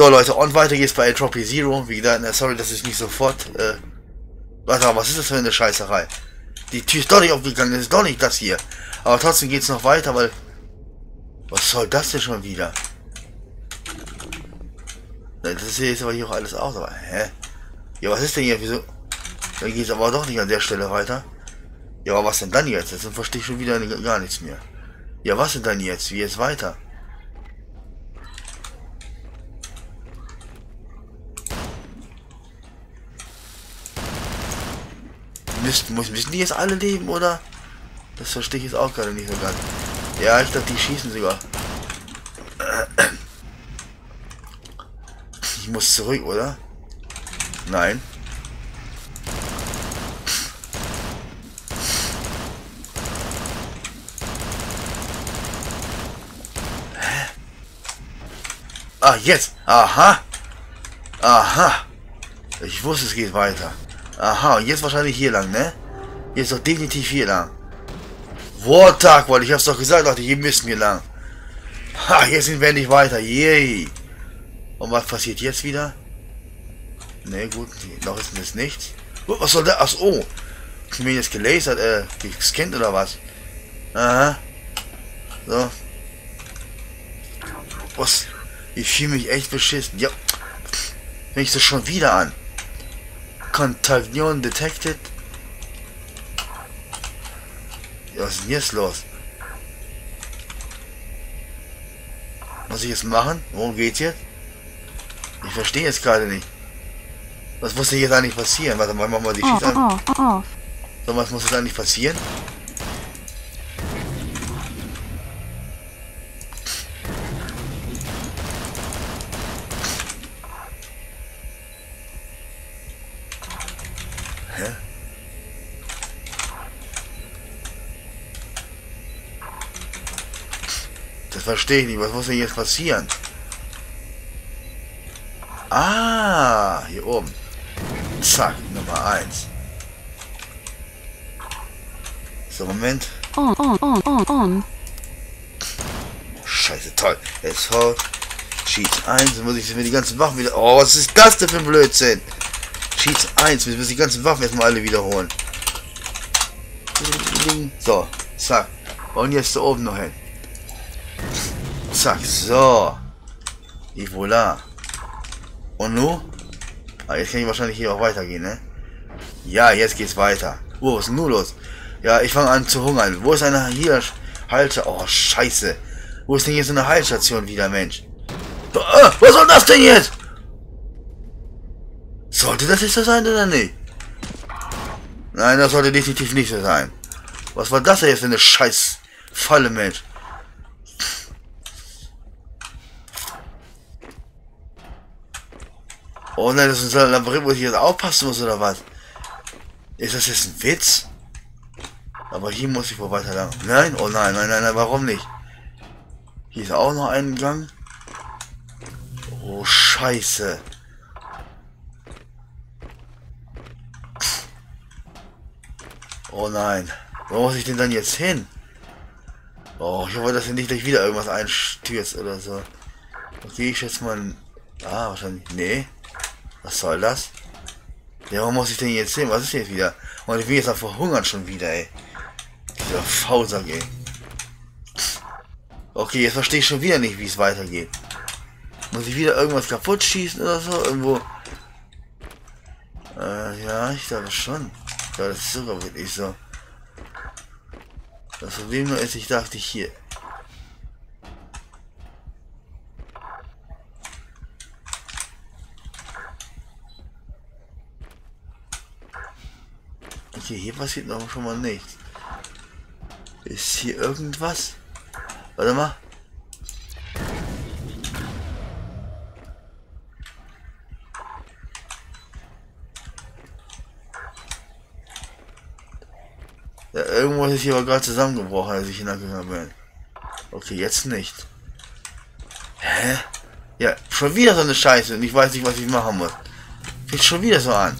So Leute, und weiter geht's bei Entropy Zero. Wie gesagt, sorry, dass ich nicht sofort... Äh, warte mal, was ist das für eine Scheißerei? Die Tür ist doch nicht aufgegangen, das ist doch nicht das hier. Aber trotzdem geht's noch weiter, weil... Was soll das denn schon wieder? Das ist jetzt aber hier auch alles aus, aber... Hä? Ja, was ist denn hier? Wieso... Dann geht's aber doch nicht an der Stelle weiter. Ja, aber was denn dann jetzt? Jetzt verstehe ich schon wieder gar nichts mehr. Ja, was denn dann jetzt? Wie jetzt weiter? Müssten, müssen die jetzt alle leben, oder? Das verstehe ich jetzt auch gerade nicht so ganz. Ja, ich glaube, die schießen sogar. Ich muss zurück, oder? Nein. Hä? Ah, jetzt. Aha. Aha. Ich wusste, es geht weiter. Aha, jetzt wahrscheinlich hier lang, ne? Jetzt doch definitiv hier lang. Wartag, weil ich hab's doch gesagt, Leute, hier müssen wir lang. Ha, jetzt sind wir endlich weiter. Yay. Und was passiert jetzt wieder? Ne, gut, noch ist das nichts. Was soll das? Ach oh. Ich bin jetzt gelasert, äh, gescannt oder was? Aha. So. Was? Ich fühle mich echt beschissen. Ja. Wenn ich das schon wieder an. Kontagion detected. Was ist denn jetzt los? Was ich jetzt machen? Worum geht's jetzt? Ich verstehe jetzt gerade nicht. Was muss denn jetzt eigentlich passieren? Warte mal, machen wir die Schieß an. So, was muss jetzt eigentlich passieren? Das verstehe ich nicht. Was muss denn jetzt passieren? Ah, hier oben. Zack, Nummer 1. So, Moment. On, on, on, on, on. Scheiße, toll. SV Cheats 1. muss ich mir die ganzen Waffen wieder... Oh, was ist das denn für ein Blödsinn? Cheats 1. Müssen wir die ganzen Waffen erstmal alle wiederholen. So, zack. Und jetzt da oben noch hin. Zack, so. Et voilà. Und nun? Ah, jetzt kann ich wahrscheinlich hier auch weitergehen, ne? Ja, jetzt geht's weiter. Oh, was ist denn nun los? Ja, ich fange an zu hungern. Wo ist eine hier Halte? Oh, scheiße. Wo ist denn jetzt eine Heilstation wieder, Mensch? Ah, was soll das denn jetzt? Sollte das jetzt so sein oder nicht? Nein, das sollte definitiv nicht so sein. Was war das jetzt für eine scheiß Falle, Mensch? Oh nein, das ist ein Labyrinth, wo ich jetzt aufpassen muss, oder was? Ist das jetzt ein Witz? Aber hier muss ich wohl weiter lang. Nein? Oh nein, nein, nein, nein, warum nicht? Hier ist auch noch ein Gang. Oh, scheiße. Oh nein. Wo muss ich denn dann jetzt hin? Oh, ich hoffe, dass hier nicht gleich wieder irgendwas einstürzt oder so. Okay, ich schätze mal... Ah, wahrscheinlich... Nee. Was soll das? Ja, wo muss ich denn jetzt hin? Was ist jetzt wieder? Und ich will jetzt auch verhungern schon wieder, ey. Dieser Fauser, ey. Okay, jetzt verstehe ich schon wieder nicht, wie es weitergeht. Muss ich wieder irgendwas kaputt schießen oder so? Irgendwo. Äh, ja, ich glaube schon. Ja, das ist sogar wirklich so. Das Problem nur ist, ich dachte hier. Okay, hier passiert noch schon mal nichts. Ist hier irgendwas? Warte mal. Ja, irgendwas ist hier aber gerade zusammengebrochen, als ich hingegangen bin. Okay, jetzt nicht. Hä? Ja, schon wieder so eine Scheiße und ich weiß nicht, was ich machen muss. Fängt schon wieder so an.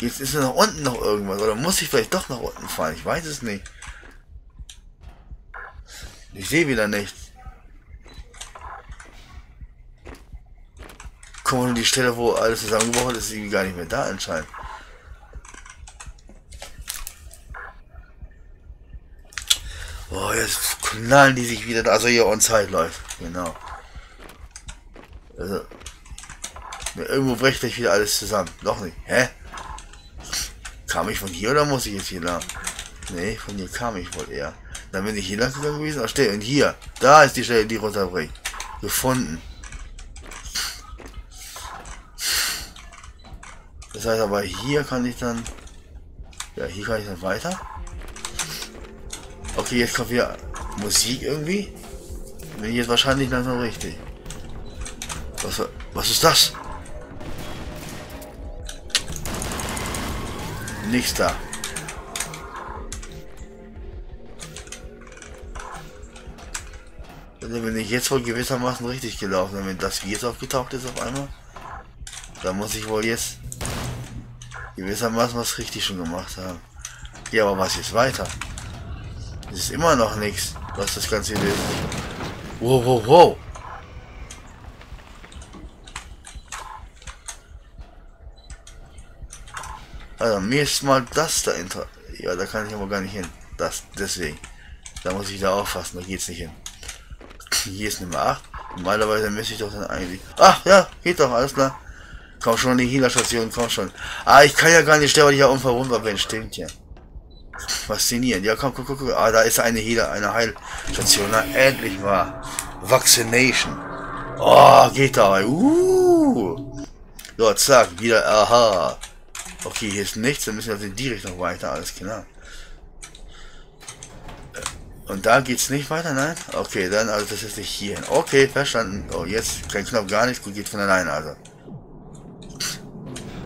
Jetzt ist nach unten noch irgendwas. Oder muss ich vielleicht doch nach unten fahren? Ich weiß es nicht. Ich sehe wieder nichts. Guck mal, die Stelle, wo alles zusammengebrochen ist, ist gar nicht mehr da anscheinend. Oh, jetzt knallen die sich wieder, also hier on Zeit läuft. Genau. Also, irgendwo bricht gleich wieder alles zusammen. Doch nicht. Hä? Kam ich von hier oder muss ich jetzt hier lang? Nee, von hier kam ich wohl eher. Dann bin ich hier lang gegangen gewesen. Ach, steh, und hier. Da ist die Stelle, die runterbricht. Gefunden. Das heißt aber, hier kann ich dann... Ja, hier kann ich dann weiter. Okay, jetzt kommt wieder Musik irgendwie. Bin ich jetzt wahrscheinlich langsam richtig. Was, was ist das? Nichts da. Also bin ich jetzt wohl gewissermaßen richtig gelaufen, wenn das wie jetzt aufgetaucht ist auf einmal. Da muss ich wohl jetzt gewissermaßen was richtig schon gemacht haben. Ja, aber was jetzt weiter? Es ist immer noch nichts, was das Ganze hier ist. Wow, wow, wow. Also mir ist mal das da inter Ja, da kann ich aber gar nicht hin. Das, deswegen. Da muss ich da auffassen, da geht's nicht hin. Hier ist Nummer 8. Normalerweise müsste ich doch dann eigentlich. Ach ja, geht doch, alles klar. Komm schon, die Healer-Station, komm schon. Ah, ich kann ja gar nicht sterben, weil ich ja unverwundbar bin, stimmt ja. Faszinierend. Ja, komm, guck, guck, guck. Ah, da ist eine Healer, eine Heilstation. Na, endlich mal. Vaccination. Oh, geht da. Uh. So, zack, wieder, aha. Okay, hier ist nichts, dann müssen wir in die Richtung weiter, alles klar. Und da geht's nicht weiter, nein? Okay, dann, also das ist nicht hier hin. Okay, verstanden. Oh, jetzt kein Knopf, gar nichts, gut, geht von alleine, also.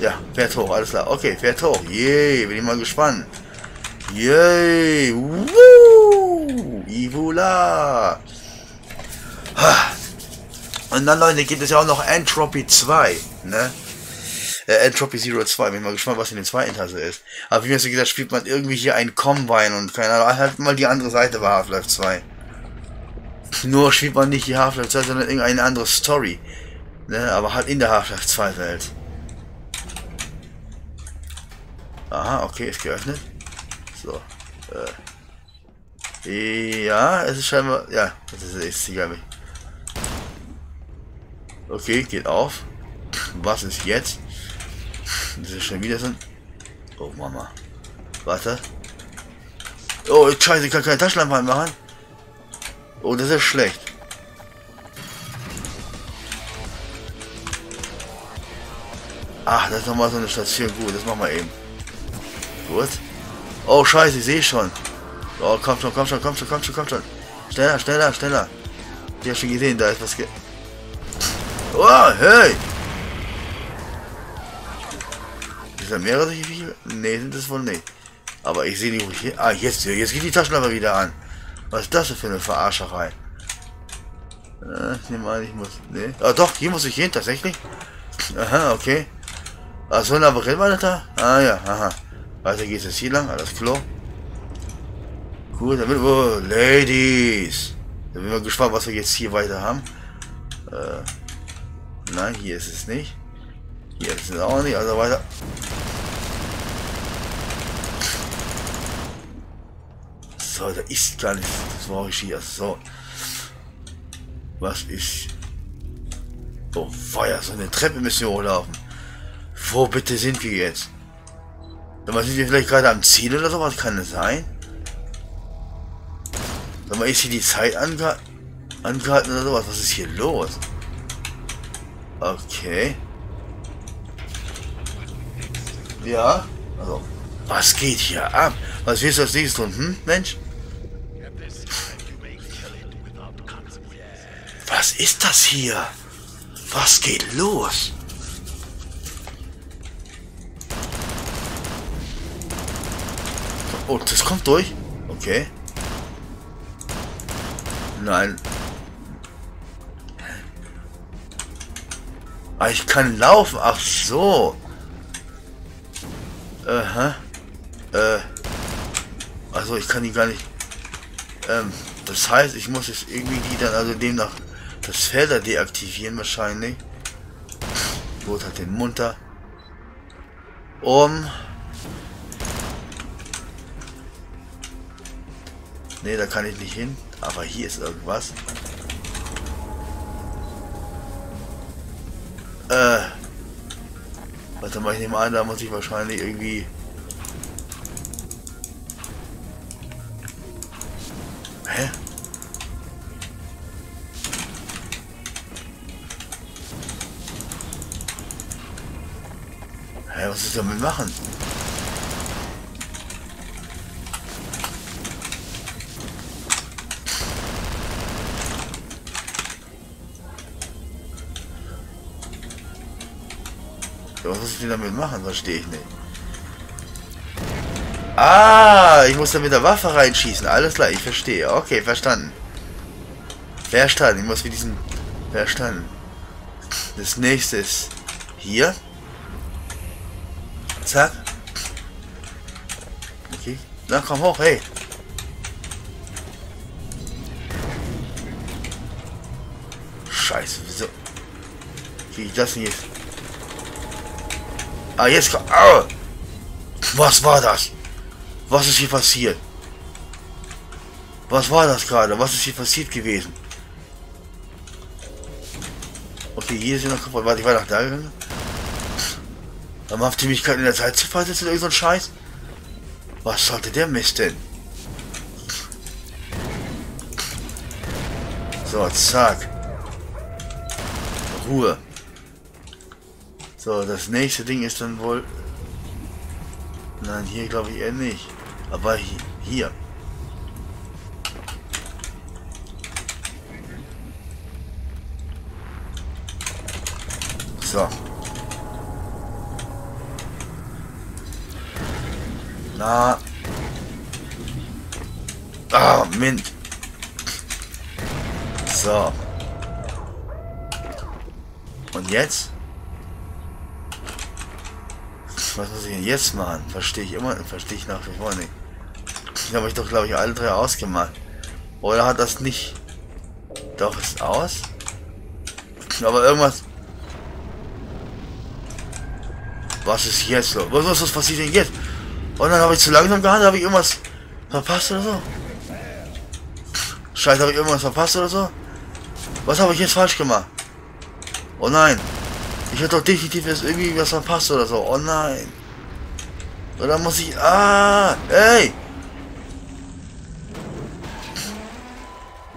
Ja, fährt hoch, alles klar. Okay, fährt hoch. Yay, bin ich mal gespannt. Yay! Woo! Ivula! Und dann, Leute, gibt es ja auch noch Entropy 2, ne? Äh, Entropy Zero 2. Bin mal gespannt, was in den zweiten Teil ist. Aber wie mir so gesagt, spielt man irgendwie hier einen Combine und keine Ahnung, halt mal die andere Seite bei Half-Life 2. Nur spielt man nicht die Half-Life 2, sondern irgendeine andere Story. Ne? Aber halt in der Half-Life 2 Welt. Aha, okay, ist geöffnet. So. Äh. Ja, es ist scheinbar. Ja, das ist echt egal. Okay, geht auf. Was ist jetzt? Das ist schon wieder so ein. Oh Mama. Warte. Oh, scheiße, ich kann keine Taschenlampe anmachen. Oh, das ist schlecht. Ach, das ist nochmal so eine Station. Gut, das machen wir eben. Gut. Oh, scheiße, ich sehe schon. Oh, komm schon, komm schon, komm schon, komm schon, komm schon. Schneller, schneller, schneller. Ich habe schon gesehen, da ist was ge... Oh, hey! Ist da mehrere solche Viecher? Ne, sind das wohl nicht. Aber ich sehe wo ich hier... Ah, jetzt, jetzt geht die Taschenlampe wieder an. Was ist das für eine Verarscherei? Äh, ich nehme an, ich muss... Ne. Ah, doch, hier muss ich hin, tatsächlich. Aha, okay. Ach so, ein Labyrinth war das da? Ah, ja, aha. Weiter geht es hier lang, alles klar. Gut, damit wir... Ladies! Da bin ich mal gespannt, was wir jetzt hier weiter haben. Äh, nein, hier ist es nicht. Hier ist es auch nicht, also weiter. So, da ist gar nichts. Das war ich hier. So. Was ist... Oh, Feuer, so eine Treppe müssen wir hochlaufen. Wo bitte sind wir jetzt? Sag mal, sind wir vielleicht gerade am Ziel oder sowas? Kann es sein? Sag mal, ist hier die Zeit ange angehalten oder sowas? Was ist hier los? Okay. Ja? Also, was geht hier ab? Was willst du als nächstes tun, hm, Mensch? Was ist das hier? Was geht los? Oh, das kommt durch? Okay. Nein. Ah, ich kann laufen. Ach so. Aha. Äh. Also ich kann die gar nicht. Ähm, das heißt, ich muss jetzt irgendwie die dann also demnach das Felder deaktivieren wahrscheinlich. Gut, hat den munter. Um. Ne, da kann ich nicht hin. Aber hier ist irgendwas. Äh. Warte mal, ich nehme an, da muss ich wahrscheinlich irgendwie... Hä? Hä, was ist damit machen? Was muss ich damit machen? Verstehe ich nicht. Ah, ich muss da mit der Waffe reinschießen. Alles klar, ich verstehe. Okay, verstanden. Verstanden. Ich muss mit diesem... Verstanden. Das nächste ist hier. Zack. Okay. Na, komm hoch, hey. Scheiße, wieso? Krieg ich das denn jetzt? Ah, jetzt. Ah! Was war das? Was ist hier passiert? Was war das gerade? Was ist hier passiert gewesen? Okay, hier hier noch kaputt. Warte, ich war nach da gegangen. Dann habt ihr mich gerade in der Zeit zu versetzen, irgend so ein Scheiß? Was sollte der Mist denn? So, zack. Ruhe. So, das nächste Ding ist dann wohl... Nein, hier glaube ich eher nicht. Aber hi hier. So. Na. Ah, Mint. So. Und jetzt? Was muss ich denn jetzt machen? Verstehe ich immer, verstehe ich nach wie vor nicht. Ich habe euch doch, glaube ich, alle drei ausgemacht. Oder hat das nicht? Doch, ist aus. Aber irgendwas... Was ist jetzt los? Was, was, was passiert denn jetzt? Und dann habe ich zu langsam gehandelt, habe ich irgendwas verpasst oder so? Scheiße, habe ich irgendwas verpasst oder so? Was habe ich jetzt falsch gemacht? Oh nein. Ich hätte doch definitiv jetzt irgendwie was verpasst oder so. Oh nein. Oder muss ich... Ah! Ey!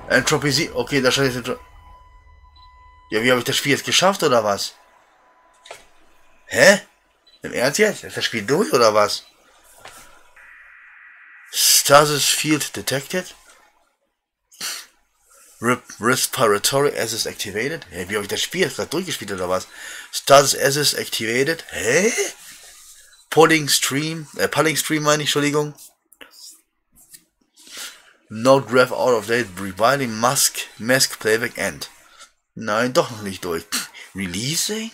Entropy Sie... Okay, da steht jetzt... Ja, wie habe ich das Spiel jetzt geschafft oder was? Hä? Im Ernst jetzt? Ist das Spiel durch oder was? Stasis Field Detected? Respiratory Assist activated. Hä, wie habe ich das Spiel gerade durchgespielt oder was? Status Assist activated. Hä? Pulling Stream, äh, Pulling Stream meine ich, Entschuldigung. Note Graph out of date. Rewinding Mask, Mask Playback End. Nein, doch noch nicht durch. Releasing?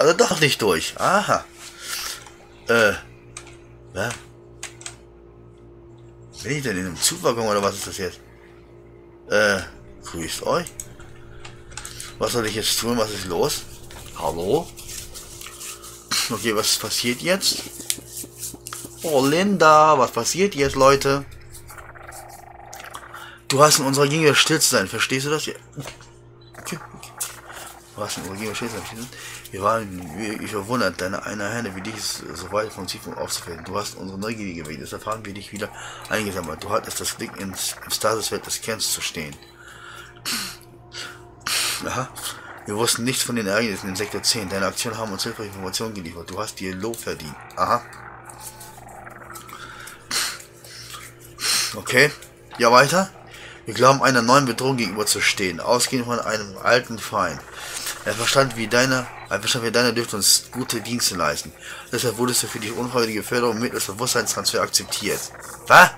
Also doch nicht durch. Aha. Äh. Was? Bin ich denn in einem Zugwaggon oder was ist das jetzt? Äh, grüßt euch. Was soll ich jetzt tun? Was ist los? Hallo? Okay, was passiert jetzt? Oh, Linda, was passiert jetzt, Leute? Du hast in unserer Gegenwart still zu sein, verstehst du das? Okay, okay. Du hast in unserer Gegenwart still zu sein, wir waren ich verwundert, deine eine Hände wie dich so weit vom Tiefpunkt aufzufinden. Du hast unsere Neugierde geweckt. Das erfahren wir dich wieder eingesammelt. Du hattest das Glück, im Stasisfeld des Kerns zu stehen. Aha. Wir wussten nichts von den Ereignissen in Sektor 10. Deine Aktionen haben uns hilfreiche Informationen geliefert. Du hast dir Lob verdient. Aha. Okay. Ja, weiter. Wir glauben, einer neuen Bedrohung gegenüber zu stehen, ausgehend von einem alten Feind. Er verstand, wie deine, er wie deine dürfte uns gute Dienste leisten. Deshalb wurdest du für die unfreiwillige Förderung mittels Bewusstseinstransfer akzeptiert. Was?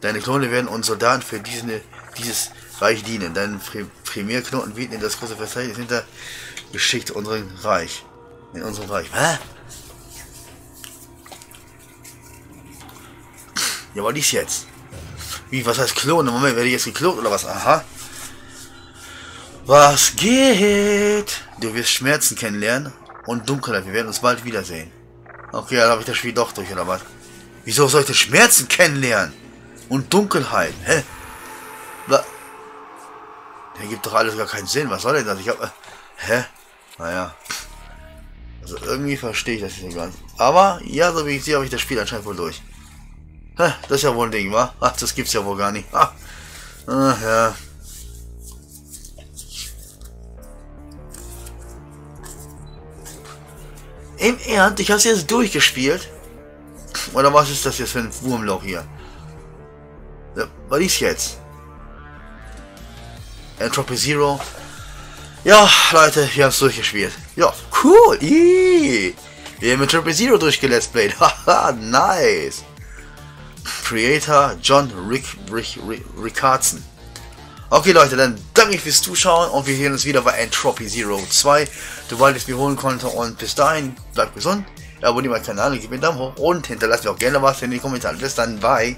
Deine Klone werden uns Soldaten für diese, dieses Reich dienen. Dein Primärknoten bieten in das große Verzeichnis hinter geschickt unseren Reich. In unserem Reich. Hä? Ja, was ist jetzt? Wie, was heißt klonen? Moment, werde ich jetzt geklont oder was? Aha. Was geht? Du wirst Schmerzen kennenlernen und Dunkelheit. Wir werden uns bald wiedersehen. Okay, dann habe ich das Spiel doch durch, oder was? Wieso soll ich das Schmerzen kennenlernen? Und Dunkelheit? Hä? Da gibt doch alles gar keinen Sinn. Was soll denn das? Ich hab... Äh, hä? Naja. Also irgendwie verstehe ich das nicht ganz. Aber, ja, so wie ich sehe, habe ich das Spiel anscheinend wohl durch. Hä? Das ist ja wohl ein Ding, wa? Ach, das gibt's ja wohl gar nicht. Ah. Ach, ja. Im Ernst? Ich hab's jetzt durchgespielt? Oder was ist das jetzt für ein Wurmloch hier? Was ist jetzt? Entropy Zero. Ja, Leute, wir haben es durchgespielt. Ja, cool. Ii. Wir haben Entropy Zero durchgeletsplayt. Haha, nice. Creator John Rick, Rick, Rick, Rickardson. Okay Leute, dann danke ich fürs Zuschauen und wir sehen uns wieder bei Entropy Zero 2, sobald ich es mir holen konnte und bis dahin, bleibt gesund, abonniert meinen Kanal, gebt mir einen Daumen hoch und hinterlasst mir auch gerne was in die Kommentare. Bis dann, bye.